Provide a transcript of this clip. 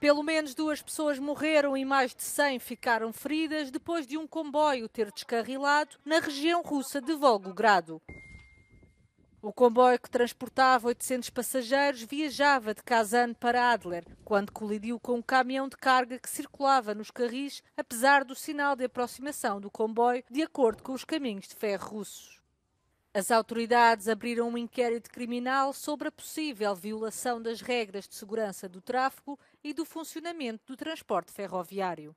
Pelo menos duas pessoas morreram e mais de 100 ficaram feridas depois de um comboio ter descarrilado na região russa de Volgogrado. O comboio que transportava 800 passageiros viajava de Kazan para Adler, quando colidiu com um caminhão de carga que circulava nos carris, apesar do sinal de aproximação do comboio, de acordo com os caminhos de ferro russos. As autoridades abriram um inquérito criminal sobre a possível violação das regras de segurança do tráfego e do funcionamento do transporte ferroviário.